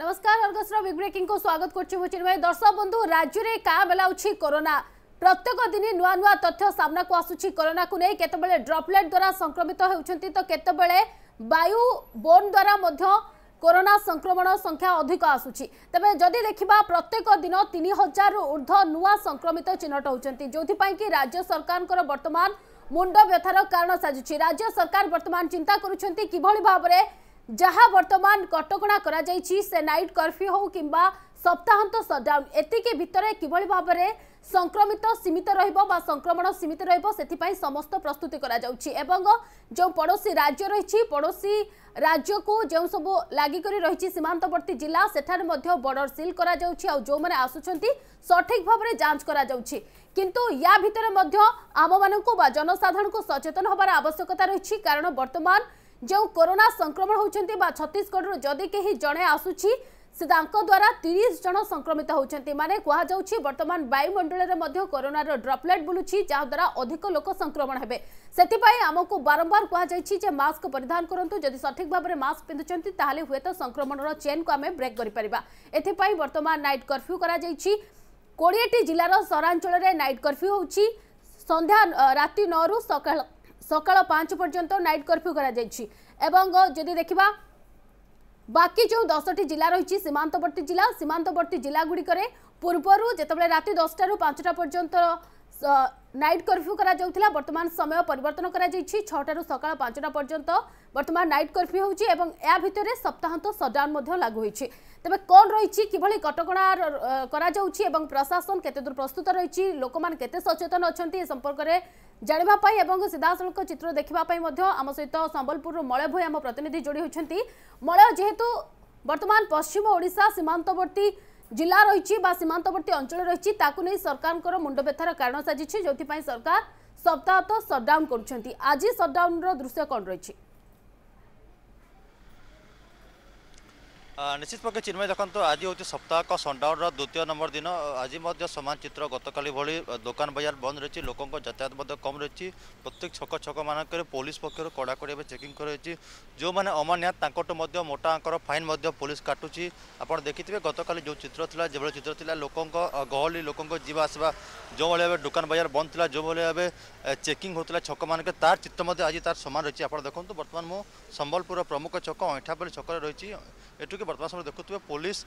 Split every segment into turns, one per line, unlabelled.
ନମସ୍କାର ଅର୍ଗସର ବିଗ୍ ବ୍ରେକିଂକୁ ସ୍ୱାଗତ କରୁଛି ମୁଁ ଚିନ୍ମୟ ଦର୍ଶକ ବନ୍ଧୁ ରାଜ୍ୟରେ କାଁ ବେଲାଉଛି କରୋନା ପ୍ରତ୍ୟେକ ଦିନ ନୂଆ ନୂଆ ତଥ୍ୟ ସାମ୍ନାକୁ ଆସୁଛି କରୋନାକୁ ନେଇ କେତେବେଳେ ଡ୍ରପଲେଟ୍ ଦ୍ୱାରା ସଂକ୍ରମିତ ହେଉଛନ୍ତି ତ କେତେବେଳେ ବାୟୁ ବୋନ୍ ଦ୍ୱାରା ମଧ୍ୟ କରୋନା ସଂକ୍ରମଣ ସଂଖ୍ୟା ଅଧିକ ଆସୁଛି ତେବେ ଯଦି ଦେଖିବା ପ୍ରତ୍ୟେକ ଦିନ ତିନି ହଜାରରୁ ଉର୍ଦ୍ଧ୍ୱ ନୂଆ ସଂକ୍ରମିତ ଚିହ୍ନଟ ହେଉଛନ୍ତି ଯେଉଁଥିପାଇଁ କି ରାଜ୍ୟ ସରକାରଙ୍କର ବର୍ତ୍ତମାନ ମୁଣ୍ଡ ବ୍ୟଥାର କାରଣ ସାଜୁଛି ରାଜ୍ୟ ସରକାର ବର୍ତ୍ତମାନ ଚିନ୍ତା କରୁଛନ୍ତି କିଭଳି ଭାବରେ ଯାହା ବର୍ତ୍ତମାନ କଟକଣା କରାଯାଇଛି ସେ ନାଇଟ୍ କର୍ଫ୍ୟୁ ହେଉ କିମ୍ବା ସପ୍ତାହାନ୍ତ ସଟ୍ଡାଉନ୍ ଏତିକି ଭିତରେ କିଭଳି ଭାବରେ ସଂକ୍ରମିତ ସୀମିତ ରହିବ ବା ସଂକ୍ରମଣ ସୀମିତ ରହିବ ସେଥିପାଇଁ ସମସ୍ତ ପ୍ରସ୍ତୁତି କରାଯାଉଛି ଏବଂ ଯେଉଁ ପଡ଼ୋଶୀ ରାଜ୍ୟ ରହିଛି ପଡ଼ୋଶୀ ରାଜ୍ୟକୁ ଯେଉଁ ସବୁ ଲାଗିକରି ରହିଛି ସୀମାନ୍ତବର୍ତ୍ତୀ ଜିଲ୍ଲା ସେଠାରେ ମଧ୍ୟ ବର୍ଡର ସିଲ୍ କରାଯାଉଛି ଆଉ ଯେଉଁମାନେ ଆସୁଛନ୍ତି ସଠିକ୍ ଭାବରେ ଯାଞ୍ଚ କରାଯାଉଛି କିନ୍ତୁ ୟା ଭିତରେ ମଧ୍ୟ ଆମମାନଙ୍କୁ ବା ଜନସାଧାରଣଙ୍କୁ ସଚେତନ ହେବାର ଆବଶ୍ୟକତା ରହିଛି କାରଣ ବର୍ତ୍ତମାନ जो कोरोना संक्रमण होती छत्तीशगढ़ जदि कहीं जड़े आसुच्ची द्वारा तीस जन संक्रमित होती माने कह बर्तमान वायुमंडल में करोनार ड्रपलेट बुलू जहाद्वारा अधिक लोक संक्रमण हे से आमको बारंबार कहुक परिधान करूँ जदि सठिक भाव में मस्क पिंधुचे हे तो संक्रमण चेन को आम ब्रेक करर्तमान नाइट कर्फ्यू कर कोड़े जिलार सहरांचल नाइट कर्फ्यू हो संध्या राति नौ सका सका पांच पर्यटन नाइट कर्फ्यू कर এবং যদি দেখা বাকি যে দশটি জেলা রয়েছে সীমান্তবর্তী জেলা সীমান্তবর্তী জেলাগুড়ি পূর্বর যেতবে রাতে দশটার পাঁচটা পর্যন্ত নাইট কর্ফ্যু করা যাওয়া বর্তমান সময় পরিবর্তন করা যাই ছটার সকাল পাঁচটা পর্যন্ত বর্তমান নাইট কর্ফ্যু হচ্ছে এবং এ ভিতরে সপ্তাহান্ত সটডাউন লাগু হয়েছে তবে কণ রয়েছে কিভাবে কটকা করা যাচ্ছে এবং প্রশাসন কেতে দূর প্রস্তুত রয়েছে লোক কেতে সচেতন অনেক এ সম্পর্কের জাঁয়া এবং সিধাসলখ চিত্র দেখা আম সহিত সম্বলপুর মলয় ভয় আম প্রতিনিধি যোড়ি হয়েছেন মলয় যেহেতু বর্তমান পশ্চিম ওড়শা সীমান্তবর্তী জেলা রয়েছে বা সীমান্তবর্তী অঞ্চল রয়েছে তাকে নিয়ে সরকার মুন্ড ব্যথার কারণ সাজিছে যে সরকার সপ্তাহত সটডাউন করছেন আজ সটডাউনর দৃশ্য কণ রয়েছে
নিশ্চিত পক্ষে চিন্ময় দেখতো আজ হচ্ছে সপ্তাহক সন্ডাউনর দ্বিতীয় নম্বর দিন আজ মধ্যে সমান চিত্র গতকাল ভি দোকান বাজার বন্ধ রয়েছে লোক যাতায়াত কম রয়েছে প্রত্যেক ছক ছক মানকরে পুলিশ পক্ষ কড়াকড়ি এবার চেকিং করেছে যে মানে অমানিয়া তাঁকঠু মোটা অঙ্কর ফাইন পুলিশ কাটুছি আপনার দেখিথে গতকাল যে চিত্র লা যেভাবে চিত্র লা লোক গহলি লোক যা আসবা যেভাবে ভাবে দোকান বাজার বন্ধ লা যেভাবে ভাবে চেকিং হোলা ছক মানুষ তার চিত্র আজ তার সমান রয়েছে আপনার দেখুন বর্তমান মু সম্বলপুর প্রমুখ ছক অঁঠাপল্লী ছকরে রয়েছে এটুকু କିନ୍ତୁ ବର୍ତ୍ତମାନ ସମୟରେ ଦେଖୁଥିବେ ପୋଲିସ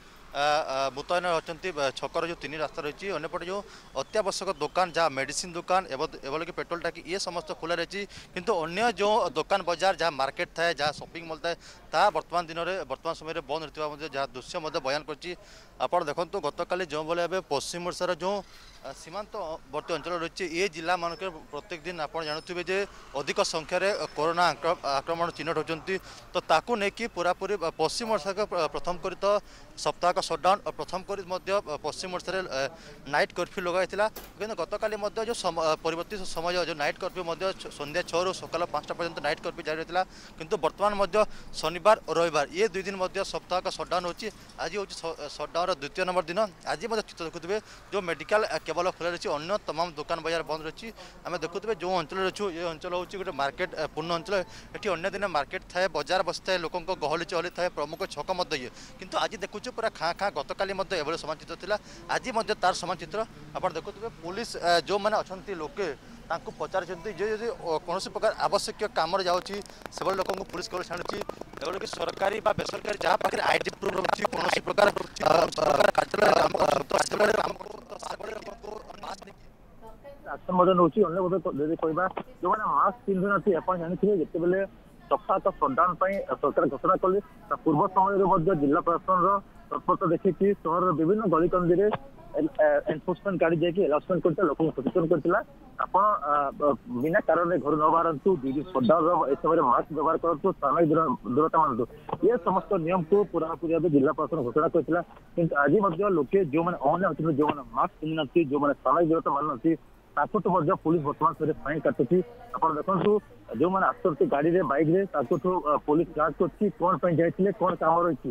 ମୁତୟନ ଅଛନ୍ତି ଛକର ଯେଉଁ ତିନି ରାସ୍ତା ରହିଛି ଅନ୍ୟପଟେ ଯେଉଁ ଅତ୍ୟାବଶ୍ୟକ ଦୋକାନ ଯାହା ମେଡ଼ିସିନ ଦୋକାନ ଏଭଳିକି ପେଟ୍ରୋଲ ଟାଙ୍କି ଇଏ ସମସ୍ତ ଖୋଲା ରହିଛି କିନ୍ତୁ ଅନ୍ୟ ଯେଉଁ ଦୋକାନ ବଜାର ଯାହା ମାର୍କେଟ ଥାଏ ଯାହା ସପିଂ ମଲ୍ ଥାଏ ତାହା ବର୍ତ୍ତମାନ ଦିନରେ ବର୍ତ୍ତମାନ ସମୟରେ ବନ୍ଦ ରହିଥିବା ମଧ୍ୟ ଯାହା ଦୃଶ୍ୟ ମଧ୍ୟ ବୟାନ କରିଛି ଆପଣ ଦେଖନ୍ତୁ ଗତକାଲି ଯେଉଁଭଳି ଭାବେ ପଶ୍ଚିମ ଓଡ଼ିଶାର ଯେଉଁ সীমান্ত বর্তী অঞ্চল রয়েছে এ জেলা মানুষ প্রত্যেক দিন আপনার জাণুবে যে অধিক সংখ্যার করোনা আক্রমণ চিহ্নট হচ্ছেন তো তাকে নেই পুরাপুরি পশ্চিম ওড়শাকে প্রথম করে তো সপ্তাহক সটডাউন প্রথম করে পশ্চিম ওড়শার নাইট কর্ফ্যু লগাই কিন্তু গতকাল যে পরবর্তিত সময় যে নাইট কর্ফ্যু সন্ধ্যা ছু সকাল পাঁচটা পর্যন্ত নাইট কর্ফ্যু জারি রয়েছে কিন্তু বর্তমান শনিবার ও রবিবার ইয়ে দুই দিন সপ্তাহক সটডাউন হচ্ছে আজ হচ্ছে সটডাউনর দ্বিতীয় নম্বর দিন আজ চিত্র দেখুবে যে মেডিকাল কেবল ଢାବାଲ ଖୋଲା ରହିଛି ଅନ୍ୟ ତମାମ ଦୋକାନ ବଜାର ବନ୍ଦ ରହିଛି ଆମେ ଦେଖୁଥିବେ ଯେଉଁ ଅଞ୍ଚଳରେ ଅଛୁ ଏ ଅଞ୍ଚଳ ହେଉଛି ଗୋଟେ ମାର୍କେଟ ପୂର୍ଣ୍ଣ ଅଞ୍ଚଳ ଏଠି ଅନ୍ୟ ଦିନ ମାର୍କେଟ ଥାଏ ବଜାର ବସିଥାଏ ଲୋକଙ୍କ ଗହଳି ଚହଳି ଥାଏ ପ୍ରମୁଖ ଛକ ମଧ୍ୟ ଇଏ କିନ୍ତୁ ଆଜି ଦେଖୁଛୁ ପୁରା ଖାଁ ଖାଁ ଗତକାଲି ମଧ୍ୟ ଏଭଳି ସମାନ ଚିତ୍ର ଥିଲା ଆଜି ମଧ୍ୟ ତାର ସମାନ ଚିତ୍ର ଆପଣ ଦେଖୁଥିବେ ପୋଲିସ ଯେଉଁମାନେ ଅଛନ୍ତି ଲୋକେ ତାଙ୍କୁ ପଚାରିଛନ୍ତି ଯେ ଯଦି କୌଣସି ପ୍ରକାର ଆବଶ୍ୟକୀୟ କାମରେ ଯାଉଛି ସେଭଳି ଲୋକଙ୍କୁ ପୁଲିସ୍ କବଳ ଛାଣୁଛି ଯେଉଁଟାକି ସରକାରୀ ବା ବେସରକାରୀ ଯାହା ପାଖରେ ଆଇଡି ପ୍ରୁଫ୍ ରହୁଛି କୌଣସି ପ୍ରକାର
ଆକ୍ସନ୍ ମଧ୍ୟ ନେଉଛି ଅନ୍ୟ ଗୋଟେ ଯଦି କହିବା ଯେଉଁମାନେ ମାସ୍କ ପିନ୍ଧୁନାହାନ୍ତି ଆପଣ ଜାଣିଥିବେ ଯେତେବେଳେ ସପ୍ତାହତ ସଟ୍ଡାଉନ୍ ପାଇଁ ସରକାର ଘୋଷଣା କଲେ ତା ପୂର୍ବ ସମୟରେ ମଧ୍ୟ ଜିଲ୍ଲା ପ୍ରଶାସନର ତତ୍ପରତା ଦେଖିକି ସହରର ବିଭିନ୍ନ ଗଳିକନ୍ଦିରେ ଏନଫୋର୍ସମେଣ୍ଟ ଗାଡି ଯାଇକି ଆନାଉନ୍ସମେଣ୍ଟ କରିଥିଲା ଲୋକଙ୍କୁ ସଚେତନ କରିଥିଲା ଆପଣ ବିନା କାରଣରେ ଘରୁ ନ ବାହାରନ୍ତୁ ସଦାବେଳେ ଏ ସମୟରେ ମାସ୍କ ବ୍ୟବହାର କରନ୍ତୁ ସାମାଜିକ ଦୂରତା ମାନନ୍ତୁ ଏ ସମସ୍ତ ନିୟମକୁ ପୁରାପୁରି ଭାବେ ଜିଲ୍ଲା ପ୍ରଶାସନ ଘୋଷଣା କରିଥିଲା କିନ୍ତୁ ଆଜି ମଧ୍ୟ ଲୋକେ ଯେଉଁମାନେ ଅମାନ୍ୟ ଅଛନ୍ତି ଯେଉଁମାନେ ମାସ୍କ ପିନ୍ଧିନାହାନ୍ତି ଯେଉଁମାନେ ସାମାଜିକ ଦୂରତା ମାନୁନାହାନ୍ତି ତାଙ୍କଠୁ ମଧ୍ୟ ପୋଲିସ ବର୍ତ୍ତମାନ ସମୟରେ ଫାଇନ୍ କାଟୁଛି ଆପଣ ଦେଖନ୍ତୁ ଯେଉଁମାନେ ଆସୁଛନ୍ତି ଗାଡିରେ ବାଇକରେ ତାଙ୍କଠୁ ପୋଲିସ ଯାଞ୍ଚ କରୁଛି କଣ ପାଇଁ ଯାଇଥିଲେ କଣ କାମ ରହିଛି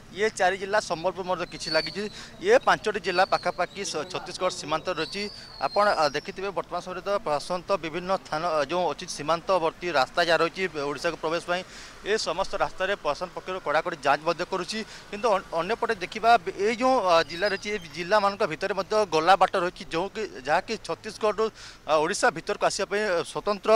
ইয়ে চারি জেলা সম্বলপুর মধ্যে কিছু লাগিছে
ইয়ে পাঁচটি জেলা পাখাপাখি ছত্তিশগড় সীমান্ত রয়েছে আপনার দেখিবে বর্তমান সময় তো প্রশান্ত বিভিন্ন স্থান যে অনেক সীমান্তবর্তী রাস্তা যা রয়েছে ওড়শাকে প্রবেশ পাই এ সমস্ত রাস্তায় প্রশাসন পক্ষ কড়াকড়ি যাঞ্চ করুছি কিন্তু অন্যপটে দেখা এই যে জেলা রয়েছে
এই জেলা মান ভিতরে গলা বাট রয়েছে যা কি ছত্তিশগড় ওড়শা ভিতরক আসা স্বতন্ত্র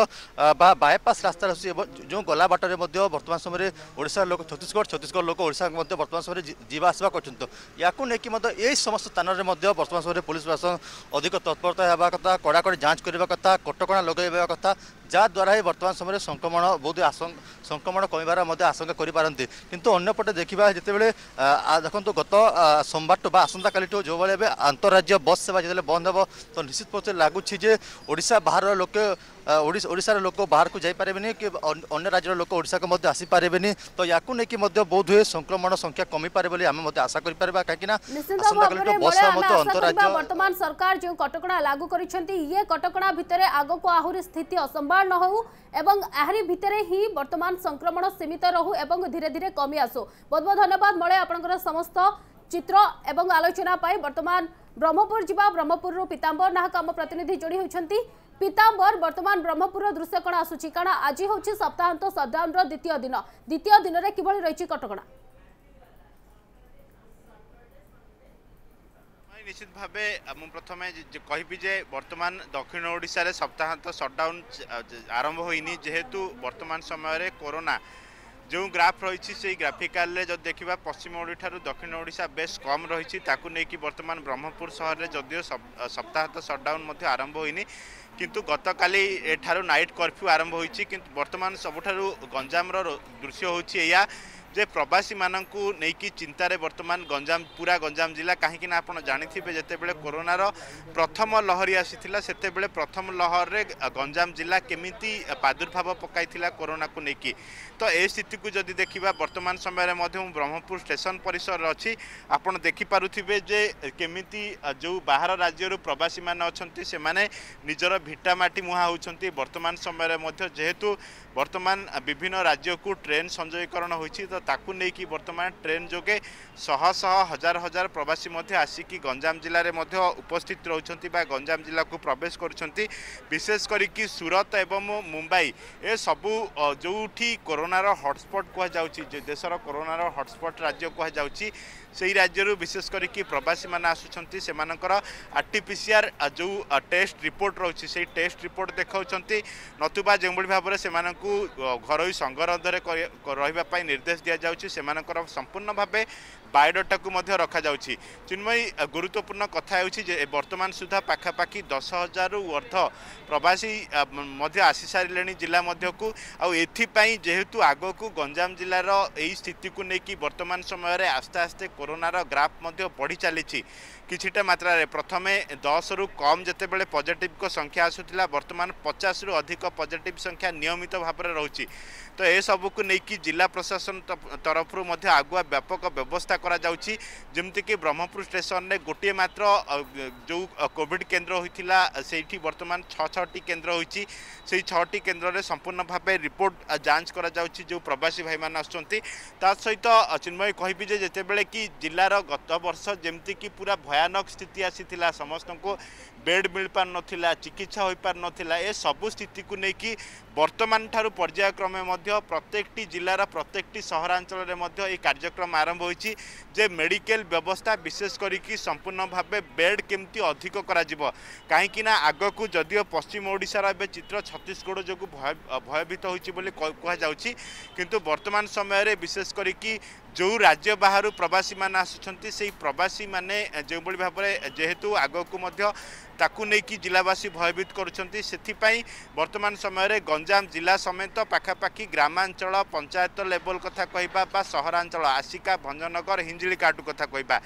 বা বাইপাস রাস্তা রয়েছে যে গলা বাটরে বর্তমান সময় ওড়শার লোক ছত্তিশগড় ছত্তিশগড় লোক ওড়শা বর্তমান ସମୟରେ ଯିବା ଆସିବା କରୁଛନ୍ତି ୟାକୁ ନେଇକି ମଧ୍ୟ ଏହି ସମସ୍ତ ସ୍ଥାନରେ ମଧ୍ୟ ବର୍ତ୍ତମାନ ସମୟରେ ପୋଲିସ ପ୍ରଶାସନ ଅଧିକ ତତ୍ପରତା ହେବା କଥା କଡ଼ାକଡ଼ି ଯାଞ୍ଚ କରିବା କଥା କଟକଣା ଲଗାଇବା କଥା ଯାହାଦ୍ୱାରା ହିଁ ବର୍ତ୍ତମାନ ସମୟରେ ସଂକ୍ରମଣ ବହୁତ ସଂକ୍ରମଣ କମିବାର ମଧ୍ୟ ଆଶଙ୍କା କରିପାରନ୍ତି କିନ୍ତୁ ଅନ୍ୟପଟେ ଦେଖିବା ଯେତେବେଳେ ଦେଖନ୍ତୁ ଗତ ସୋମବାରଠୁ ବା ଆସନ୍ତାକାଲିଠୁ ଯେଉଁଭଳି ଏବେ ଆନ୍ତଃରାଜ୍ୟ ବସ୍ ସେବା ଯେତେବେଳେ ବନ୍ଦ ହେବ ତ ନିଶ୍ଚିତ ପକ୍ଷରେ ଲାଗୁଛି ଯେ ଓଡ଼ିଶା ବାହାରର ଲୋକେ ଓଡ଼ିଶାର ଲୋକ ବାହାରକୁ ଯାଇପାରିବେନି କି ଅନ୍ୟ ରାଜ୍ୟର ଲୋକ ଓଡ଼ିଶାକୁ ମଧ୍ୟ ଆସିପାରିବେନି ତ ୟାକୁ ନେଇକି ମଧ୍ୟ ବୋଧ ହୁଏ ସଂକ୍ରମଣ ସଂଖ୍ୟା କମିପାରେ ବୋଲି ଆମେ ମଧ୍ୟ ଆଶା କରିପାରିବା କାହିଁକିନା
ବର୍ତ୍ତମାନ ସରକାର ଯେଉଁ କଟକଣା ଲାଗୁ କରିଛନ୍ତି ଇଏ କଟକଣା ଭିତରେ ଆଗକୁ ଆହୁରି ସ୍ଥିତି ଅସମ୍ଭାଳ ન હોઉ ଏବଂ ଆହାରି ଭିତରେ ହିଁ ବର୍ତ୍ତମାନ ସଂକ୍ରମଣ ସୀମିତ ରହୁ ଏବଂ ଧୀରେ ଧୀରେ କମି ଆସୁ ବହୁତ ବହୁତ ଧନ୍ୟବାଦ ମଳେ ଆପଣଙ୍କର ସମସ୍ତ ଚିତ୍ର ଏବଂ ଆଲୋଚନା ପାଇଁ ବର୍ତ୍ତମାନ ବ୍ରହ୍ମପୁର ଯିବା ବ୍ରହ୍ମପୁରରୁ ପୀତାମ୍ବର ନାହକ ଆମ ପ୍ରତିନିଧି ଯୋଡ଼ି ହେଉଛନ୍ତି ପୀତାମ୍ବର ବର୍ତ୍ତମାନ ବ୍ରହ୍ମପୁରର ଦୃଶ୍ୟ କ'ଣ ଆସୁଛି କାରଣ ଆଜି ହେଉଛି ସପ୍ତାହାନ୍ତ ସଟ୍ଡାଉନର ଦ୍ୱିତୀୟ ଦିନ ଦ୍ୱିତୀୟ ଦିନରେ କିଭଳି ରହିଛି କଟକଣା
নিশ্চিত ভাবে মু প্রথমে কহিবি যে বর্তমান দক্ষিণ ওড়িশার সপ্তাহান্ত সটডাউন আরম্ভ হয়নি যেহেতু বর্তমান সময়ের করোনা যে গ্রাফ রয়েছে সেই গ্রাফিকালে যদি দেখা পশ্চিম ওড়িঠার দক্ষিণ ওড়িশা বেশ কম রয়েছে তাকে নিয়ে বর্তমান ব্রহ্মপুর সহরের যদিও সপ্তাহান্ত সটডাউন মধ্যে আরম্ভ হয়নি কিন্তু গতকালি এঠার নাইট কর্ফ্যু আরম্ভ হয়েছে কিন্তু বর্তমান সবুঠার গঞ্জামর দৃশ্য হচ্ছে এয়া যে প্রবাসী মানুষ নেই চিন্তার বর্তমান গঞ্জাম পুরা গঞ্জাম জেলা কিনা আপনার জাঁথিবে যেতবে করোনার প্রথম লহরি আসি সেতবে প্রথম লহরের গঞ্জাম জেলা কমিটি প্রাদুর্ভাব পকাই করোনা কু নেই তো এই স্থিতি যদি দেখা বর্তমান সময়ের মধ্যে ব্রহ্মপুর স্টেশন পরিসর অছি আপনার দেখিপারে যে কমিটি যে বাহার রাজ্যর প্রবাসী মানে অনেক সে নিজের ভিটামাটি মুহা হচ্ছেন বর্তমান সময়ের মধ্যে যেহেতু বর্তমান বিভিন্ন রাজ্যকু ট্রেন সংযোগীকরণ হয়েছে তো ତାକୁ ନେଇକି ବର୍ତ୍ତମାନ ଟ୍ରେନ୍ ଯୋଗେ ଶହ ଶହ ହଜାର ହଜାର ପ୍ରବାସୀ ମଧ୍ୟ ଆସିକି ଗଞ୍ଜାମ ଜିଲ୍ଲାରେ ମଧ୍ୟ ଉପସ୍ଥିତ ରହୁଛନ୍ତି ବା ଗଞ୍ଜାମ ଜିଲ୍ଲାକୁ ପ୍ରବେଶ କରୁଛନ୍ତି ବିଶେଷ କରିକି ସୁରତ ଏବଂ ମୁମ୍ବାଇ ଏସବୁ ଯେଉଁଠି କରୋନାର ହଟସ୍ପଟ୍ କୁହାଯାଉଛି ଦେଶର କରୋନାର ହଟସ୍ପଟ୍ ରାଜ୍ୟ କୁହାଯାଉଛି ସେହି ରାଜ୍ୟରୁ ବିଶେଷ କରିକି ପ୍ରବାସୀମାନେ ଆସୁଛନ୍ତି ସେମାନଙ୍କର ଆର୍ ଟି ପି ସିଆର୍ ଯେଉଁ ଟେଷ୍ଟ ରିପୋର୍ଟ ରହୁଛି ସେହି ଟେଷ୍ଟ ରିପୋର୍ଟ ଦେଖାଉଛନ୍ତି ନତୁବା ଯେଉଁଭଳି ଭାବରେ ସେମାନଙ୍କୁ ଘରୋଇ ସଙ୍ଗରୋଧରେ ରହିବା ପାଇଁ ନିର୍ଦ୍ଦେଶ ଦିଆଯାଉଛି ସେମାନଙ୍କର ସମ୍ପୂର୍ଣ୍ଣ ଭାବେ ବାୟୋଡଟାକୁ ମଧ୍ୟ ରଖାଯାଉଛି ଚିନ୍ମୟୀ ଗୁରୁତ୍ୱପୂର୍ଣ୍ଣ କଥା ହେଉଛି ଯେ ବର୍ତ୍ତମାନ ସୁଦ୍ଧା ପାଖାପାଖି ଦଶ ହଜାରରୁ ଅର୍ଦ୍ଧ ପ୍ରବାସୀ ମଧ୍ୟ ଆସିସାରିଲେଣି ଜିଲ୍ଲା ମଧ୍ୟକୁ ଆଉ ଏଥିପାଇଁ ଯେହେତୁ ଆଗକୁ ଗଞ୍ଜାମ ଜିଲ୍ଲାର ଏହି ସ୍ଥିତିକୁ ନେଇକି ବର୍ତ୍ତମାନ ସମୟରେ ଆସ୍ତେ ଆସ୍ତେ କରୋନାର ଗ୍ରାଫ ମଧ୍ୟ ବଢ଼ି ଚାଲିଛି କିଛିଟା ମାତ୍ରାରେ ପ୍ରଥମେ ଦଶରୁ କମ୍ ଯେତେବେଳେ ପଜିଟିଭଙ୍କ ସଂଖ୍ୟା ଆସୁଥିଲା ବର୍ତ୍ତମାନ ପଚାଶରୁ ଅଧିକ ପଜିଟିଭ୍ ସଂଖ୍ୟା ନିୟମିତ ଭାବରେ ରହୁଛି ତ ଏସବୁକୁ ନେଇକି ଜିଲ୍ଲା ପ୍ରଶାସନ ତରଫରୁ ମଧ୍ୟ ଆଗୁଆ ବ୍ୟାପକ ବ୍ୟବସ୍ଥା କରାଯାଉଛି ଯେମିତିକି ବ୍ରହ୍ମପୁର ଷ୍ଟେସନରେ ଗୋଟିଏ ମାତ୍ର ଯେଉଁ କୋଭିଡ଼ କେନ୍ଦ୍ର ହୋଇଥିଲା ସେଇଠି ବର୍ତ୍ତମାନ ଛଅ ଛଅଟି କେନ୍ଦ୍ର ହୋଇଛି ସେହି ଛଅଟି କେନ୍ଦ୍ରରେ ସମ୍ପୂର୍ଣ୍ଣ ଭାବେ ରିପୋର୍ଟ ଯାଞ୍ଚ କରାଯାଉଛି ଯେଉଁ ପ୍ରବାସୀ ଭାଇମାନେ ଆସୁଛନ୍ତି ତା ସହିତ ଚିନ୍ମୟ କହିବି ଯେ ଯେତେବେଳେ କି ଜିଲ୍ଲାର ଗତ ବର୍ଷ ଯେମିତିକି ପୁରା ভয়ানক স্থিতি আসিলা সমস্ত বেড মিপার নথিলা চিকিৎসা হইপার নথিলা এ সবু স্থিতিকে নেই বর্তমান ঠার পর্যায়ক্রমে প্রত্যেকটি জেলার প্রত্যেকটি সহরাঞ্চলের এই কার্যক্রম আরম্ভ হয়েছে যে মেডিকেল ব্যবস্থা বিশেষ করি সম্পূর্ণ ভাবে বেড কেমতি অধিক করা কাইকি না আগকু যদিও পশ্চিম ওড়িশার এবে চিত্র ছত্তিশগড় যোগ ভয়ভীত হয়েছে বলে কুযাচ্ছে কিন্তু বর্তমান সময়ের বিশেষ করি ଯେଉଁ ରାଜ୍ୟ ବାହାରୁ ପ୍ରବାସୀମାନେ ଆସୁଛନ୍ତି ସେଇ ପ୍ରବାସୀମାନେ ଯେଉଁଭଳି ଭାବରେ ଯେହେତୁ ଆଗକୁ ମଧ୍ୟ ତାକୁ ନେଇକି ଜିଲ୍ଲାବାସୀ ଭୟଭୀତ କରୁଛନ୍ତି ସେଥିପାଇଁ ବର୍ତ୍ତମାନ ସମୟରେ ଗଞ୍ଜାମ ଜିଲ୍ଲା ସମେତ ପାଖାପାଖି ଗ୍ରାମାଞ୍ଚଳ ପଞ୍ଚାୟତ ଲେବଲ୍ କଥା କହିବା ବା ସହରାଞ୍ଚଳ ଆସିକା ଭଞ୍ଜନଗର ହିଞ୍ଜିଳି କାଟୁ କଥା କହିବା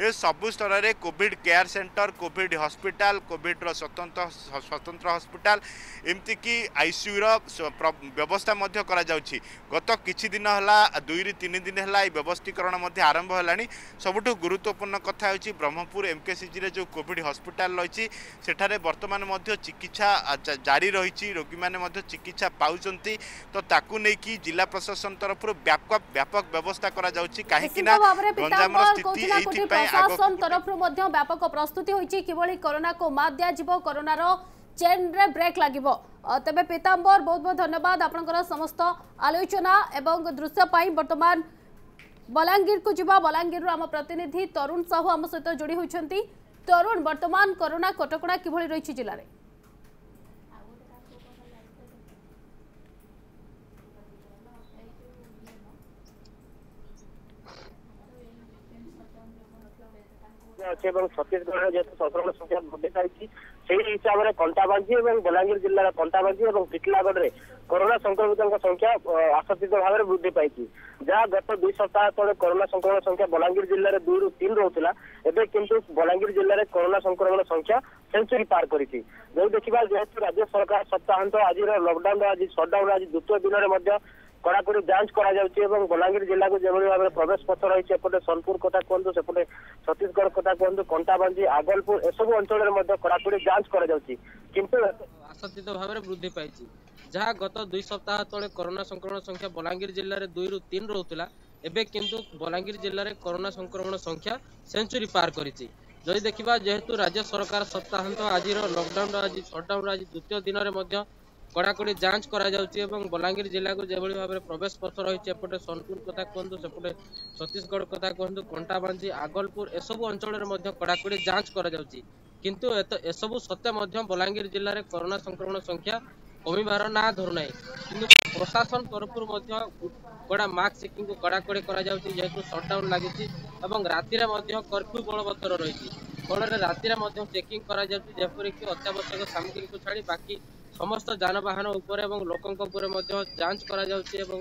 ଏ ସବୁ ସ୍ତରରେ covid care centre covid hospital କୋଭିଡ୍ର ସ୍ୱତନ୍ତ୍ର ସ୍ୱତନ୍ତ୍ର ହସ୍ପିଟାଲ ଏମିତିକି ଆଇସିୟୁର ବ୍ୟବସ୍ଥା ମଧ୍ୟ କରାଯାଉଛି ଗତ କିଛି ଦିନ ହେଲା ଦୁଇରୁ ତିନି ଦିନ ହେଲା ଏଇ ব্যবস্থীকরণ মধ্যে আরম্ভ হলানি সবুঠু গুরুত্বপূর্ণ কথা হচ্ছে ব্রহ্মপুর এমকেসিজিরে যে কোভিড হসপিটাল রয়েছে সেঠারে বর্তমান মধ্যে চিকিৎসা জারি রয়েছে রোগীমানে মধ্যে চিকিৎসা পাচ্ছেন তো তাকে নেই জেলা প্রশাসন তরফর
ব্যাপক ব্যাপক
ব্যবস্থা
করা
যাচ্ছে
কাহিঁকিনা গঞ্জামর
স্থিতি
এইথিপাই
প্রশাসন
তরফর মধ্যে ব্যাপক প্রস্তুতি হয়েছে কিভাবে করোনাকে মাত দিয়া যাব করোনার চেন্রে ব্রেক লাগিব তবে পিতাম্বর বহুত বহুত ধন্যবাদ আপনার সমস্ত আলোচনা এবং দৃশ্য পাই বর্তমান ବଲାଙ୍ଗୀରକୁ ଯିବା ବଲାଙ୍ଗୀରରୁ ଆମ ପ୍ରତିନିଧି ତରୁଣ ସାହୁ ଆମ ସହିତ ଯୋଡ଼ି ହୋଇଛନ୍ତି ତରୁଣ ବର୍ତ୍ତମାନ କରୋନା କଟକଣା କିଭଳି ରହିଛି ଜିଲ୍ଲାରେ
ଅଛି ଏବଂ ଛତିଶଗଡ଼ରେ ଯେହେତୁ ସଂକ୍ରମଣ ସଂଖ୍ୟା ବୃଦ୍ଧି ପାଇଛି ସେହି ହିସାବରେ କଣ୍ଟାବାଞ୍ଜି ଏବଂ ବଲାଙ୍ଗୀର ଜିଲ୍ଲାର କଣ୍ଟାବାଞ୍ଜି ଏବଂ ଟିଟିଲାଗଡ଼ରେ କରୋନା ସଂକ୍ରମିତଙ୍କ ସଂଖ୍ୟା ଆଶାତୀତ ଭାବରେ ବୃଦ୍ଧି ପାଇଛି ଯାହା ଗତ ଦୁଇ ସପ୍ତାହ ତଳେ କରୋନା ସଂକ୍ରମଣ ସଂଖ୍ୟା ବଲାଙ୍ଗୀର ଜିଲ୍ଲାରେ ଦୁଇରୁ ତିନି ରହୁଥିଲା ଏବେ କିନ୍ତୁ ବଲାଙ୍ଗୀର ଜିଲ୍ଲାରେ କରୋନା ସଂକ୍ରମଣ ସଂଖ୍ୟା ସେଞ୍ଚୁରୀ ପାର କରିଛି ଯେଉଁ ଦେଖିବା ଯେହେତୁ ରାଜ୍ୟ ସରକାର ସପ୍ତାହାନ୍ତ ଆଜିର ଲକଡାଉନ ଆଜି ସଟ୍ଡାଉନ ଆଜି ଦ୍ୱିତୀୟ ଦିନରେ ମଧ୍ୟ কড়াকড়ি ଯାଞ୍ଚ କରାଯାଉଛି ଏବଂ ବଲାଙ୍ଗୀର ଜିଲ୍ଲାକୁ ଯେଭଳି ଭାବରେ ପ୍ରବେଶ ପଥ ରହିଛି ଏପଟେ ସୋନପୁର କଥା କୁହନ୍ତୁ ସେପଟେ ଛତିଶଗଡ଼ କଥା କୁହନ୍ତୁ କଣ୍ଟାବାଞ୍ଜି ଆଗଲପୁର ଏସବୁ ଅଞ୍ଚଳରେ ମଧ୍ୟ କଡ଼ାକଡ଼ି ଯାଞ୍ଚ କରାଯାଉଛି କିନ୍ତୁ
ଆଶାତୀତ ଭାବରେ ବୃଦ୍ଧି ପାଇଛି ଯାହା ଗତ ଦୁଇ ସପ୍ତାହ ତଳେ କରୋନା ସଂକ୍ରମଣ ସଂଖ୍ୟା ବଲାଙ୍ଗୀର ଜିଲ୍ଲାରେ ଦୁଇରୁ ତିନି ରହୁଥିଲା ଏବେ କିନ୍ତୁ ବଲାଙ୍ଗୀର ଜିଲ୍ଲାରେ କରୋନା ସଂକ୍ରମଣ ସଂଖ୍ୟା ସେଞ୍ଚୁରୀ ପାର କରିଛି ଯଦି ଦେଖିବା ଯେହେତୁ ରାଜ୍ୟ ସରକାର ସପ୍ତାହାନ୍ତ ଆଜିର ଲକଡାଉନର ଆଜି ସଟ୍ଡାଉନର ଆଜି ଦ୍ୱିତୀୟ ଦିନରେ ମଧ୍ୟ কড়াকড়ি যাঞ্চ କରାଯାଉଛି ଏବଂ ବଲାଙ୍ଗୀର ଜିଲ୍ଲାକୁ ଯେଭଳି ଭାବରେ ପ୍ରବେଶ ପଥ ରହିଛି ଏପଟେ ସୋନପୁର କଥା କୁହନ୍ତୁ ସେପଟେ ଛତିଶଗଡ଼ କଥା କୁହନ୍ତୁ କଣ୍ଟାବାଞ୍ଜି ଆଗଲପୁର ଏସବୁ ଅଞ୍ଚଳରେ ମଧ୍ୟ କଡ଼ାକଡ଼ି ଯାଞ୍ଚ କରାଯାଉଛି କିନ୍ତୁ ଏସବୁ ସତ୍ତ୍ୱେ ମଧ୍ୟ ବଲାଙ୍ଗୀର ଜିଲ୍ଲାରେ କରୋନା ସଂକ୍ରମଣ ସଂଖ୍ୟା କମିବାର ନାଁ ଧରୁନାହିଁ କିନ୍ତୁ ପ୍ରଶାସନ ତରଫରୁ ମଧ୍ୟ କଡ଼ା ମାସ୍କ ଚେକିଂକୁ କଡ଼ାକଡ଼ି କରାଯାଉଛି ଯେହେତୁ ସଟ୍ଡାଉନ୍ ଲାଗିଛି ଏବଂ ରାତିରେ ମଧ୍ୟ କର୍ଫ୍ୟୁ ବଳବତ୍ତର ରହିଛି ଫଳରେ ରାତିରେ ମଧ୍ୟ ଚେକିଂ କରାଯାଉଛି ଯେପରିକି ଅତ୍ୟାବଶ୍ୟକ ସାମଗ୍ରୀକୁ ଛାଡ଼ି ବାକି ସମସ୍ତ ଯାନବାହନ ଉପରେ ଏବଂ ଲୋକଙ୍କ ଉପରେ ମଧ୍ୟ ଯାଞ୍ଚ କରାଯାଉଛି ଏବଂ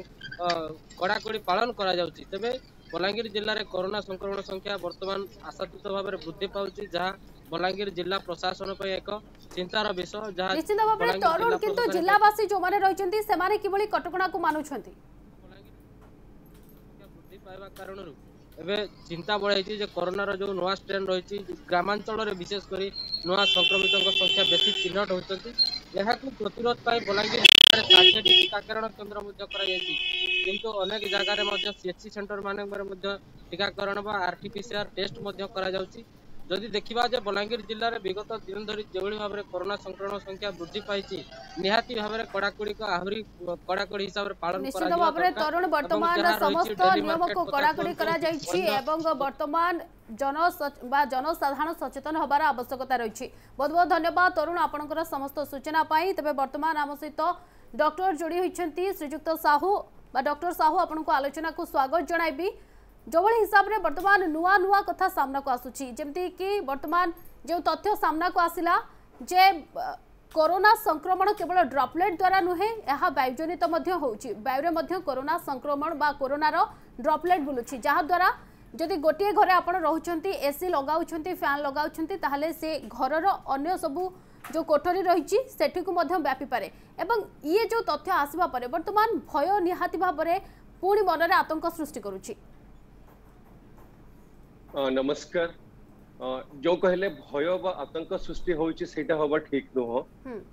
କଡ଼ାକଡ଼ି ପାଳନ କରାଯାଉଛି ତେବେ ବଲାଙ୍ଗୀର ଜିଲ୍ଲାରେ କରୋନା ସଂକ୍ରମଣ ସଂଖ୍ୟା ବର୍ତ୍ତମାନ ଆଶାତୀତ ଭାବରେ ବୃଦ୍ଧି ପାଉଛି ଯାହା বলাঙ্গীর জেলা প্রশাসন
এক চিন্তার
বিষয়
যা
নিশ্চিত
ভাবে
তরুণ কিন্তু
জেলাবাসী যে রয়েছেন সেমানে কিভাবে কটকণা মানুছেন
বলাঙ্গীর বৃদ্ধি পাইবা কারণর ଏବେ ଚିନ୍ତା ବଢ଼ାଇଛି ଯେ କରୋନାର ଯେଉଁ ନୂଆ ଷ୍ଟ୍ରେନ୍ ରହିଛି ଗ୍ରାମାଞ୍ଚଳରେ ବିଶେଷ କରି ନୂଆ ସଂକ୍ରମିତଙ୍କ ସଂଖ୍ୟା ବେଶୀ ଚିହ୍ନଟ ହେଉଛନ୍ତି ଏହାକୁ ପ୍ରତିରୋଧ ପାଇଁ ବଲାଙ୍ଗୀର ଜିଲ୍ଲାରେ ଟିକାକରଣ କେନ୍ଦ୍ର ମଧ୍ୟ କରାଯାଇଛି କିନ୍ତୁ ଅନେକ ଜାଗାରେ ମଧ୍ୟ ସିଏଚ୍ସି ସେଣ୍ଟର ମାନଙ୍କରେ ମଧ୍ୟ ଟିକାକରଣ ବା R T P C R test ମଧ୍ୟ କରାଯାଉଛି ଯଦି ଦେଖିବା ଯେ ବଲାଙ୍ଗୀର ଜିଲ୍ଲାରେ ବିଗତ ଦିନ ଧରି ଯେଭଳି ଭାବରେ କରୋନା ସଂକ୍ରମଣ ସଂଖ୍ୟା ବୃଦ୍ଧି ପାଇଛି ନିହାତି ଭାବରେ କଡ଼ାକଡ଼ିକୁ ଆହୁରି କଡ଼ାକଡ଼ି ହିସାବରେ ପାଳନ
ନିଶ୍ଚିତ ଭାବରେ ତରୁଣ ବର୍ତ୍ତମାନ ସମସ୍ତ ନିୟମକୁ କଡ଼ାକଡ଼ି କରାଯାଇଛି ଏବଂ ବର୍ତ୍ତମାନ ଜନ ବା ଜନସାଧାରଣ ସଚେତନ ହେବାର ଆବଶ୍ୟକତା ରହିଛି ବହୁତ ବହୁତ ଧନ୍ୟବାଦ ତରୁଣ ଆପଣଙ୍କର ସମସ୍ତ ସୂଚନା ପାଇଁ ତେବେ ବର୍ତ୍ତମାନ ଆମ ସହିତ ଡକ୍ଟର ଯୋଡ଼ି ହୋଇଛନ୍ତି ଶ୍ରୀଯୁକ୍ତ ସାହୁ বা ডক্টর সাহু আপনার আলোচনা স্বাগত জনাইবি যেভাবে হিসাবে বর্তমান নূয়া নূয়া কথা সামনাকু আসুচি যেমতি কি বর্তমান যে তথ্য সামনাকু আসিলা যে করোনা সংক্রমণ কেবল ড্রপলেট দ্বারা নুহে এহা বায়ুজনিত মধ্য হচ্ছে বায়ুরে মধ্য করোনা সংক্রমণ বা করোনার ড্রপলেট বুলুছি যাহাদ্বারা যদি গোটিয়ে ঘরে আপনার রুচান এসি লগাউন ফ্যান লগাউন তাহলে সে ঘরর অন্য সবু যে কোঠরি রয়েছে সেটিকু ব্যাপিপরে এবং ইয়ে যে তথ্য আসবা পরে বর্তমান ভয় নিহাতি ভাবে পুঁ মনরে আতঙ্ক সৃষ্টি
করুছি ନମସ୍କାର ଯୋଉ କହିଲେ ଭୟ ବା ଆତଙ୍କ ସୃଷ୍ଟି ହଉଛି ସେଇଟା ହବା ଠିକ ନୁହଁ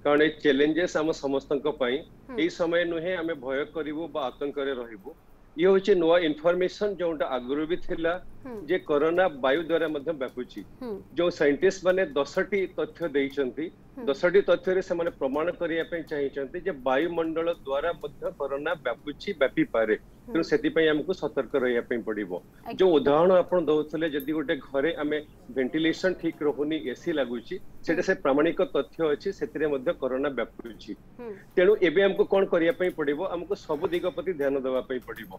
କାରଣ ଏଇ ଚ୍ୟାଲେଞ୍ଜେସ୍ ଆମ ସମସ୍ତଙ୍କ ପାଇଁ ଏଇ ସମୟ ନୁହେଁ ଆମେ ଭୟ କରିବୁ ବା ଆତଙ୍କରେ ରହିବୁ ଇଏ ହଉଛି ନୂଆ ଇନଫର୍ମେସନ ଯୋଉଟା ଆଗରୁ ବି ଥିଲା ଯେ କରୋନା ବାୟୁ ଦ୍ଵାରା ମଧ୍ୟ ବ୍ୟାପୁଛି ଯେଉଁ ସାଇଣ୍ଟିଷ୍ଟ ମାନେ ଦଶଟି ତଥ୍ୟ ଦେଇଛନ୍ତି ଦଶଟି ତଥ୍ୟରେ ସେମାନେ ପ୍ରମାଣ କରିବା ପାଇଁ ଚାହିଁଛନ୍ତି ଯେ ବାୟୁମଣ୍ଡଳ ଦ୍ଵାରା ମଧ୍ୟ କରୋନା ବ୍ୟାପୁଛି ବ୍ୟାପି ପାରେ ତେଣୁ ସେଥିପାଇଁ ଆମକୁ ସତର୍କ ରହିବା ପାଇଁ ପଡିବ ଯେଉଁ ଉଦାହରଣ ଆପଣ ଦଉଥିଲେ ଯଦି ଗୋଟେ ଘରେ ଆମେ ଭେଣ୍ଟିଲେସନ ଠିକ ରହୁନି ଏସି ଲାଗୁଛି ସେଟା ସେ ପ୍ରାମାଣିକ ତଥ୍ୟ ଅଛି ସେଥିରେ ମଧ୍ୟ କରୋନା ବ୍ୟାପୁଛି ତେଣୁ ଏବେ ଆମକୁ କଣ କରିବା ପାଇଁ ପଡିବ ଆମକୁ ସବୁ ଦିଗ ପ୍ରତି ଧ୍ୟାନ ଦେବା ପାଇଁ ପଡିବ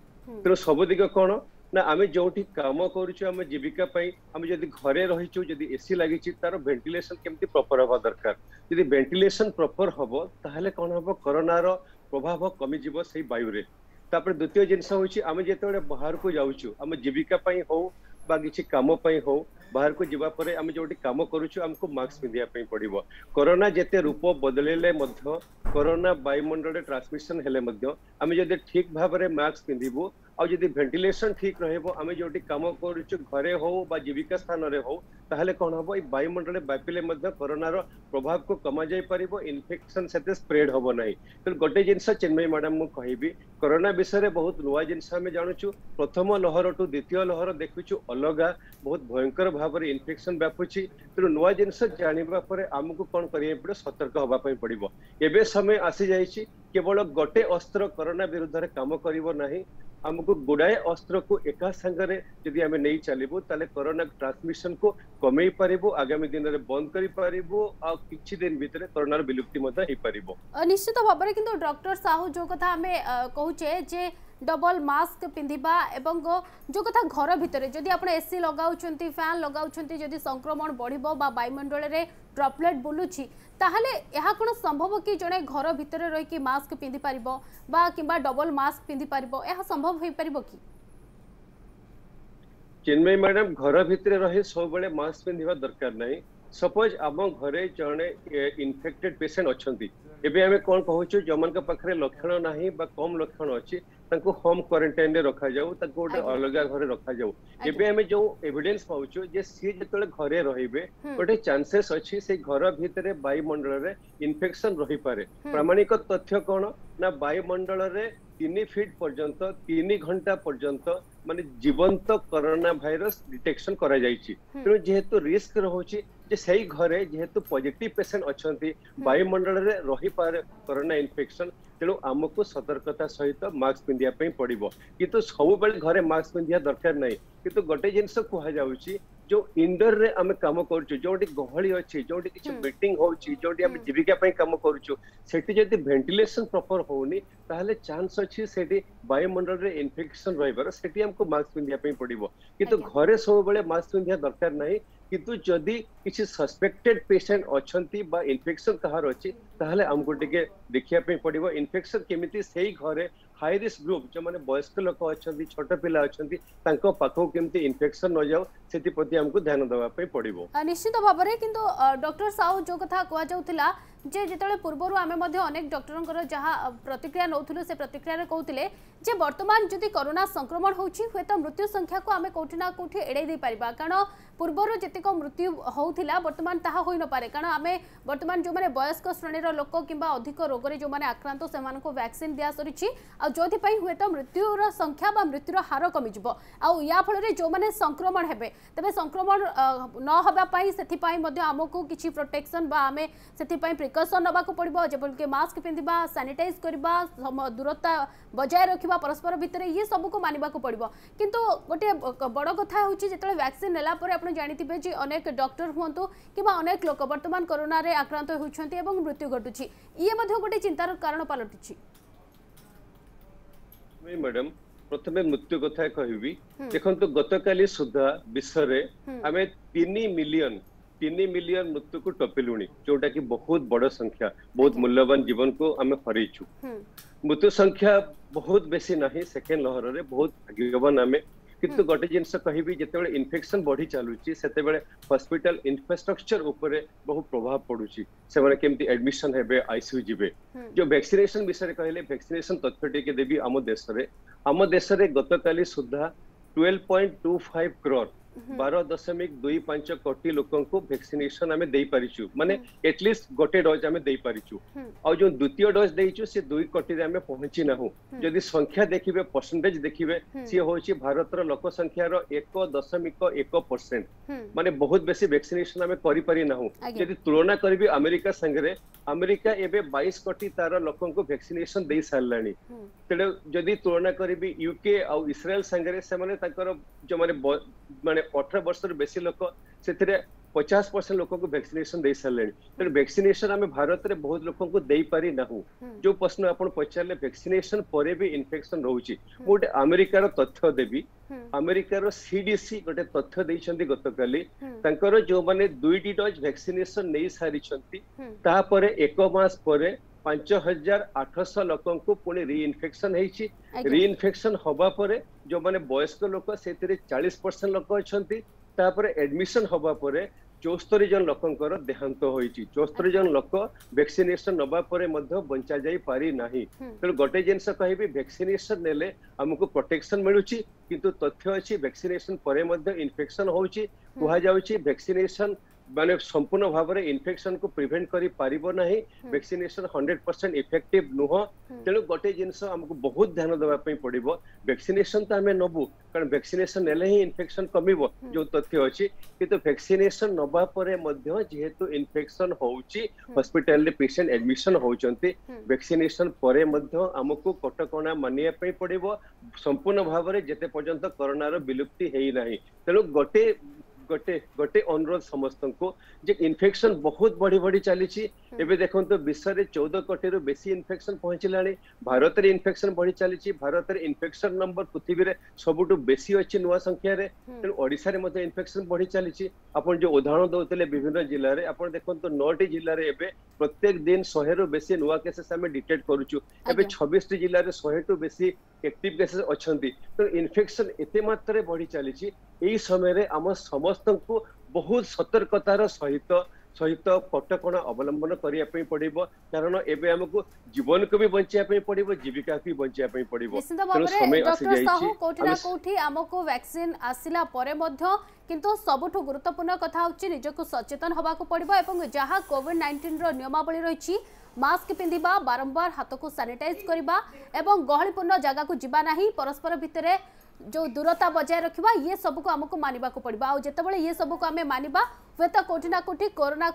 ତେଣୁ ସବୁ ଦିଗ କଣ ନା ଆମେ ଯୋଉଠି କାମ କରୁଛୁ ଆମେ ଜୀବିକା ପାଇଁ ଆମେ ଯଦି ଘରେ ରହିଛୁ ଯଦି ଏସି ଲାଗିଛି ତାର ଭେଣ୍ଟିଲେସନ କେମିତି ପ୍ରପର ହେବା ଦରକାର ଯଦି ଭେଣ୍ଟିଲେସନ ପ୍ରପର ହବ ତାହେଲେ କ'ଣ ହବ କରୋନାର ପ୍ରଭାବ କମିଯିବ ସେଇ ବାୟୁରେ ତାପରେ ଦ୍ୱିତୀୟ ଜିନିଷ ହେଉଛି ଆମେ ଯେତେବେଳେ ବାହାରକୁ ଯାଉଛୁ ଆମ ଜୀବିକା ପାଇଁ ହଉ ବା କିଛି କାମ ପାଇଁ ହଉ ବାହାରକୁ ଯିବା ପରେ ଆମେ ଯୋଉଠି କାମ କରୁଛୁ ଆମକୁ ମାସ୍କ ପିନ୍ଧିବା ପାଇଁ ପଡିବ କରୋନା ଯେତେ ରୂପ ବଦଳିଲେ ମଧ୍ୟ କରୋନା ବାୟୁମଣ୍ଡଳରେ ଟ୍ରାନ୍ସମିଶନ ହେଲେ ମଧ୍ୟ ଆମେ ଯଦି ଠିକ ଭାବରେ ମାସ୍କ ପିନ୍ଧିବୁ आदि भेन्टिलेसन ठीक रमें जो कम कर घरे हूँ जीविका स्थान में हो ताहले कौन हम वायुमंडल व्यापिले करोनार प्रभाव को कमा जा पार इनफेक्शन से स्प्रेड हम ना तो गोटे जिन चेन्मयी मैडम मुझे कहबी करोना विषय में बहुत नुआ जिन जानूँ प्रथम लहर टू द्वितीय लहर देखु अलग बहुत भयंकर भाव में इनफेक्शन व्यापू तेणु तो नुआ जिन जानापर आमको कौन कर सतर्क हाँपी पड़ो एवं समय आसी जावल गोटे अस्त्र करोना विरुद्ध काम करम ଆମକୁ ଗୁଡ଼ାଏ ଅସ୍ତ୍ରକୁ ଏକା ସାଙ୍ଗରେ ଯଦି ଆମେ ନେଇ ଚାଲିବୁ ତାହେଲେ କରୋନା ଟ୍ରାନ୍ସମିଶନକୁ କମେଇ ପାରିବୁ ଆଗାମୀ ଦିନରେ ବନ୍ଦ କରିପାରିବୁ ଆଉ କିଛି ଦିନ ଭିତରେ କରୋନାର ବିଲୁପ୍ତି ମଧ୍ୟ ହେଇପାରିବ
ନିଶ୍ଚିତ ଭାବରେ କିନ୍ତୁ ଡକ୍ଟର ସାହୁ ଯୋଉ କଥା ଆମେ କହୁଛେ ଯେ ଡବଲ ମାସ୍କ ପିନ୍ଧିବା ଏବଂ ଯୋଉ କଥା ଘର ଭିତରେ ଯଦି ଆପଣ ଏସି ଲଗାଉଛନ୍ତି ଫ୍ୟାନ୍ ଲଗାଉଛନ୍ତି ଯଦି ସଂକ୍ରମଣ ବଢ଼ିବ ବା ବାୟୁମଣ୍ଡଳରେ ড্রপলেট ବୁଲୁଛି ତାହେଲେ ଏହା କ'ଣ ସମ୍ଭବ କି ଜଣେ ଘର ଭିତରେ ରହିକି ମାସ୍କ ପିନ୍ଧିପାରିବ ବା କିମ୍ବା ଡବଲ ମାସ୍କ ପିନ୍ଧିପାରିବ ଏହା ସମ୍ଭବ ହୋଇପାରିବ କି
ଚିନ୍ମୟୀ ମ୍ୟାଡାମ ଘର ଭିତରେ ରହି ସବୁବେଳେ ମାସ୍କ ପିନ୍ଧିବା ଦରକାର ନାହିଁ सपोज आम घरे जड़े इनफेक्टेड पेसेंट अच्छा
एवं
आम कौन कहूँ जमान पाखे लक्षण ना कम लक्षण
अच्छी
होम क्वारेटाइन रखा जाऊ गोटे अलग घर रखा जाऊ एवं आम जो एविडेन्स पाचु सी जो घरे
रे
गोटे चान्सेस अच्छी से घर भितर वायुमंडल इनफेक्शन रही पारे प्रामाणिक तथ्य कौन ना वायुमंडल तीन फिट पर्यंत तीन घंटा पर्यंत माने जीवंत करोना भाईर डिटेक्शन करा जेहेतु रिस्क रोचे जे घरे जेहेतु पॉजिटिव पेसेंट अच्छा वायुमंडल रही पारे कोरोना इनफेक्शन तेणु आमको सतर्कता सहित
तो
मास्क पिंधिया पड़ो कि
तो
सब घरे मास्क पिंधिया दरकार नहीं कि तो गोटे जिनस कह जो इंडोर में आम कम कर गहली अच्छे जो मीटिंग जो जीविका
कम
करेसन प्रपर हो चान्स अच्छे वायुमंडल इनफेक्शन रही हमको मास्क पिंधिया पड़ो कि घरे सब मास्क पिंधिया दरकार नहीं किंतु जदि किसी सस्पेक्टेड पेशेंट अच्छा बा इनफेक्शन कहार अच्छी तेल आमको टे देखापी इनफेक्शन केमी से ही घरे हाई रिस्क ग्रुप जो मैंने वयस्क लोक अच्छा छोट पा
अच्छा पाखक इनफेक्शन न जाऊ से आमको ध्यान देवाप पड़ो निश्चित भाव में कि डक्टर साहू जो कथ कहला जे जिते पूर्व आम अनेक डक्टर जहाँ प्रतिक्रिया नौ से प्रतिक्रिय कहते जे वर्तमान जदि करोना संक्रमण हो तो मृत्यु संख्या को आम कौटि ना कौटी एड़ेदार कारण पूर्वर जितक मृत्यु होता बर्तमान ताइनपे कारण आम बर्तमान जो मैंने वयस्क श्रेणीर लोक कि अधिक रोग में जो मैंने आक्रांत तो से भैक्सीन दि सारी जो हे तो मृत्युर संख्या मृत्युर हार कमिज आफल जो मैंने संक्रमण हे तेज संक्रमण होगापी से आमको किसी प्रोटेक्शन आम से प्रिकसन नाक पड़ो कि मस्क पिंधा सानिटाइज करवा दूरता बजाय रखा परस्पर भितर ये सब सबको मानवा पड़ो कितु गोटे बड़ कथा हूँ वैक्सीन नाला आप जानते हैं अनेक डक्टर हूँ कि अनेक लोक बर्तमान कोरोन आक्रांत होती मृत्यु घटू ये गोटे चिंतार कारण पलटुच्छी ପ୍ରଥମେ
ମ୍ୟାଡାମ ପ୍ରଥମେ ମୃତ୍ୟୁ କଥା କହିବି ଦେଖନ୍ତୁ ଗତକାଲି ସୁଦ୍ଧା ବିଶ୍ୱରେ ଆମେ ତିନି ମିଲିୟନ ତିନି ମିଲିୟନ ମୃତ୍ୟୁକୁ ଟପିଲୁଣି ଯୋଉଟା କି ବହୁତ ବଡ ସଂଖ୍ୟା ବହୁତ ମୂଲ୍ୟବାନ ଜୀବନକୁ ଆମେ ହରେଇଛୁ ମୃତ୍ୟୁ ସଂଖ୍ୟା ବହୁତ ବେଶୀ ନାହିଁ ସେକେଣ୍ଡ ଲହରରେ ବହୁତ ଭାଗ୍ୟବାନ ଆମେ କିନ୍ତୁ ଗୋଟେ ଜିନିଷ କହିବି ଯେତେବେଳେ ଇନଫେକ୍ସନ ବଢି ଚାଲୁଛି ସେତେବେଳେ ହସ୍ପିଟାଲ ଇନଫ୍ରାଷ୍ଟ୍ରକ୍ଚର ଉପରେ ବହୁ ପ୍ରଭାବ ପଡୁଛି ସେମାନେ କେମିତି ଆଡମିସନ ହେବେ ଆଇସିୟୁ ଯିବେ ଯୋଉ ଭ୍ୟାକ୍ସିନେସନ ବିଷୟରେ କହିଲେ ଭ୍ୟାକ୍ସିନେସନ ତଥ୍ୟ ଟିକେ ଦେବି ଆମ ଦେଶରେ ଆମ ଦେଶରେ ଗତକାଲି ସୁଦ୍ଧା twelve point two five crore हम्म। बार दशमिक दुई पांच कोटी लोक भैक्सीनेसन आम
देपरिचु
मानने एटलिस्ट गोटे डोज आम देपरिचु आ हम्म। जो द्वितीय डोज देचु से दुई कोटी आम
पहुंची
ना जदि हम्म। संख्या देखिए परसेंटेज देखिए सी हूँ
भारत
लोक संख्यार एक दशमिक एक परसेंट मानने
बहुत
बेस भैक्सीनेसन आम करना तुलना करी अमेरिका सांगे अमेरिका एवं बैश कोटी तार लोक
भैक्सीनेसन
दे सारा तेणु जदि तुलना करी यूके आउ इस्राएल सांगे से जो मैंने ଅଠର ବର୍ଷରୁ ବେଶୀ ଲୋକ ସେଥିରେ ପଚାଶ ପରସେଣ୍ଟ ଲୋକଙ୍କୁ ଭ୍ୟାକ୍ସିନେସନ ଦେଇସାରିଲେଣି ତେଣୁ ଭ୍ୟାକ୍ସିନେସନ ଆମେ ଭାରତରେ ବହୁତ ଲୋକଙ୍କୁ ଦେଇପାରିନାହୁଁ ଯୋଉ ପ୍ରଶ୍ନ ଆପଣ ପଚାରିଲେ ଭ୍ୟାକ୍ସିନେସନ ପରେ ବି ଇନଫେକ୍ସନ ରହୁଛି ମୁଁ ଗୋଟେ ଆମେରିକାର ତଥ୍ୟ ଦେବି ଆମେରିକାର ସିଡିସି ଗୋଟେ ତଥ୍ୟ ଦେଇଛନ୍ତି ଗତକାଲି ତାଙ୍କର ଯୋଉମାନେ ଦୁଇଟି ଡୋଜ ଭ୍ୟାକ୍ସିନେସନ ନେଇ ସାରିଛନ୍ତି ତାପରେ ଏକ ମାସ ପରେ ପାଞ୍ଚ ହଜାର ଆଠଶହ ଲୋକଙ୍କୁ ପୁଣି ରିଇନଫେକ୍ସନ ହେଇଛି ରିଇନଫେକ୍ସନ ହବା ପରେ ଯେଉଁମାନେ ବୟସ୍କ ଲୋକ ସେଥିରେ ଚାଳିଶ ପରସେଣ୍ଟ ଲୋକ ଅଛନ୍ତି ତାପରେ ଆଡମିସନ ହବା ପରେ ଚଉସ୍ତରୀ ଜଣ ଲୋକଙ୍କର ଦେହାନ୍ତ ହୋଇଛି ଚଉସ୍ତରୀ ଜଣ ଲୋକ ଭ୍ୟାକ୍ସିନେସନ ନେବା ପରେ ମଧ୍ୟ ବଞ୍ଚାଯାଇ ପାରିନାହିଁ ତେଣୁ ଗୋଟେ ଜିନିଷ କହିବି ଭ୍ୟାକ୍ସିନେସନ ନେଲେ ଆମକୁ ପ୍ରୋଟେକ୍ସନ ମିଳୁଛି କିନ୍ତୁ ତଥ୍ୟ ଅଛି ଭ୍ୟାକ୍ସିନେସନ ପରେ ମଧ୍ୟ ଇନଫେକ୍ସନ ହେଉଛି କୁହାଯାଉଛି ଭ୍ୟାକ୍ସିନେସନ মানে সম্পূর্ণ ভাবে ইনফেকশন কু প্রিভেন্ট করে পারিব না ভ্যাকসিনেশন হন্ড্রেড পরসেন্ট ইফেক্টিভ নুহ তেমন গোটে জিনিস আমি বহুত ধ্যান দেওয়া পড়ব ভ্যাকসিনেশন তো আমি নবু কারণ ভ্যাকসিনেশন নেলে হি ইনফেকশন কমিব যে তথ্য অছি কিন্তু ভ্যাকসিনেশন নবা পরে মধ্য যেহেতু ইনফেকশন হচ্ছে হসপিটালে পেসেন্ট এডমিশন হচ্ছেন ভ্যাকসিনেশন পরে মধ্য আমাকে কটকণা মানিয়া পড়ব সম্পূর্ণ ভাবে যেতে পর্যন্ত করোনার বিলুপ্তি হই না তেমন গোটে ଗୋଟେ ଗୋଟେ ଅନୁରୋଧ ସମସ୍ତଙ୍କୁ ଯେ ଇନଫେକ୍ସନ ବହୁତ ବଢି ବଢି ଚାଲିଛି ଏବେ ଦେଖନ୍ତୁ ବିଶ୍ୱରେ ଚଉଦ କୋଟିରୁ ବେଶୀ ଇନଫେକ୍ସନ ପହଞ୍ଚିଲାଣି ଭାରତରେ ଇନଫେକ୍ସନ ବଢି ଚାଲିଛି ଭାରତରେ ଇନଫେକ୍ସନ ନମ୍ବର ପୃଥିବୀରେ ସବୁଠୁ ବେଶୀ ଅଛି ନୂଆ ସଂଖ୍ୟାରେ ତେଣୁ ଓଡିଶାରେ ମଧ୍ୟ ଇନଫେକ୍ସନ ବଢି ଚାଲିଛି ଆପଣ ଯୋଉ ଉଦାହରଣ ଦଉଥିଲେ ବିଭିନ୍ନ ଜିଲ୍ଲାରେ ଆପଣ ଦେଖନ୍ତୁ ନଅଟି ଜିଲ୍ଲାରେ ଏବେ ପ୍ରତ୍ୟେକ ଦିନ ଶହେରୁ ବେଶୀ ନୂଆ କେସେସ୍ ଆମେ ଡିଟେକ୍ଟ କରୁଛୁ ଏବେ ଛବିଶଟି ଜିଲ୍ଲାରେ ଶହେଠୁ ବେଶୀ ଆକ୍ଟିଭ କେସେସ୍ ଅଛନ୍ତି ତେଣୁ ଇନଫେକ୍ସନ ଏତେ ମାତ୍ରାରେ ବଢି ଚାଲିଛି ଏହି ସମୟରେ ଆମ ସମସ୍ତଙ୍କୁ ବହୁତ ସତର୍କତାର ସହିତ ସହିତ କଟକଣା ଅବଲମ୍ବନ କରିବା ପାଇଁ ପଡିବ କାରଣ ଏବେ ଆମକୁ ଜୀବନକୁ ବି ବଞ୍ଚିବା ପାଇଁ ପଡିବ ଜୀବିକାକୁ ବି ବଞ୍ଚିବା ପାଇଁ ପଡିବ
କୋଉଠି ନା କୋଉଠି ଆମକୁ ଭ୍ୟାକ୍ସିନ ଆସିଲା ପରେ ମଧ୍ୟ କିନ୍ତୁ ସବୁଠୁ ଗୁରୁତ୍ୱପୂର୍ଣ୍ଣ କଥା ହେଉଛି ନିଜକୁ ସଚେତନ ହେବାକୁ ପଡ଼ିବ ଏବଂ ଯାହା କୋଭିଡ୍ ନାଇଣ୍ଟିନ୍ର ନିୟମାବଳୀ ରହିଛି ମାସ୍କ ପିନ୍ଧିବା ବାରମ୍ବାର ହାତକୁ ସାନିଟାଇଜ୍ କରିବା ଏବଂ ଗହଳିପୂର୍ଣ୍ଣ ଜାଗାକୁ ଯିବା ନାହିଁ ପରସ୍ପର ଭିତରେ जो दूरता बजाय रखा ये सबको आमको मानवाक पड़ा आ जितेबाला ये सबको आम मानवा हे तो कौटिना ना कोरोना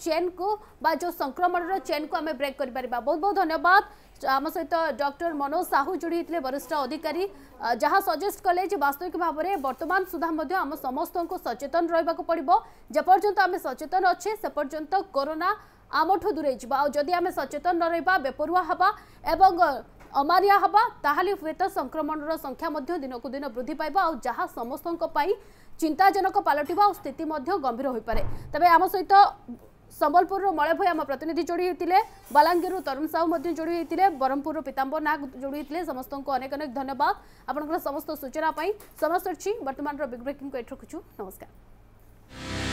चेन को बा जो संक्रमण चेन को आम ब्रेक कर बहुत बहुत धन्यवाद आम सहित डॉक्टर मनोज साहू जोड़ी होते वरिष्ठ अधिकारी जहाँ सजेस्ट कले वास्तविक भाव में बर्तमान सुधा आम समस्त सचेतन रहा पड़ो जपर्यंत आम सचेतन अच्छे से पर्यटन कोरोना आमठू दूरे जावा आदि आम सचेतन न रहा बेपरुआ हाँ एवं ଅମାରିଆ ହେବା ତାହେଲେ ହୁଏତ ସଂକ୍ରମଣର ସଂଖ୍ୟା ମଧ୍ୟ ଦିନକୁ ଦିନ ବୃଦ୍ଧି ପାଇବ ଆଉ ଯାହା ସମସ୍ତଙ୍କ ପାଇଁ ଚିନ୍ତାଜନକ ପାଲଟିବ ଆଉ ସ୍ଥିତି ମଧ୍ୟ ଗମ୍ଭୀର ହୋଇପାରେ ତେବେ ଆମ ସହିତ ସମ୍ବଲପୁରରୁ ମଳୟ ଭୋଇ ଆମ ପ୍ରତିନିଧି ଯୋଡ଼ି ହୋଇଥିଲେ ବଲାଙ୍ଗୀରରୁ ତରୁଣ ସାହୁ ମଧ୍ୟ ଯୋଡ଼ି ହୋଇଥିଲେ ବ୍ରହ୍ମପୁରରୁ ପିତାମ୍ବର ନାଗ ଯୋଡ଼ି ହୋଇଥିଲେ ସମସ୍ତଙ୍କୁ ଅନେକ ଅନେକ ଧନ୍ୟବାଦ ଆପଣଙ୍କର ସମସ୍ତ ସୂଚନା ପାଇଁ ସମୟ ସରିଛି ବର୍ତ୍ତମାନର ବିଗ୍ ବ୍ରେକିଂକୁ ଏଠି ରଖୁଛୁ ନମସ୍କାର